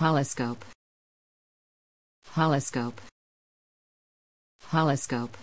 Holoscope. Holoscope. Holoscope.